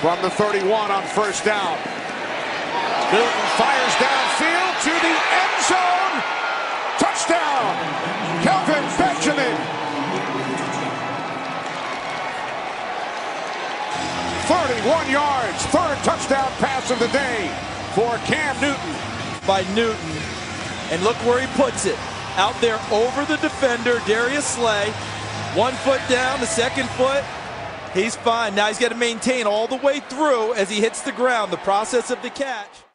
from the 31 on first down. Newton fires downfield to the end zone. Touchdown, Kelvin Benjamin. 31 yards, third touchdown pass of the day for Cam Newton. By Newton. And look where he puts it. Out there over the defender, Darius Slay. One foot down, the second foot. He's fine. Now he's got to maintain all the way through as he hits the ground, the process of the catch.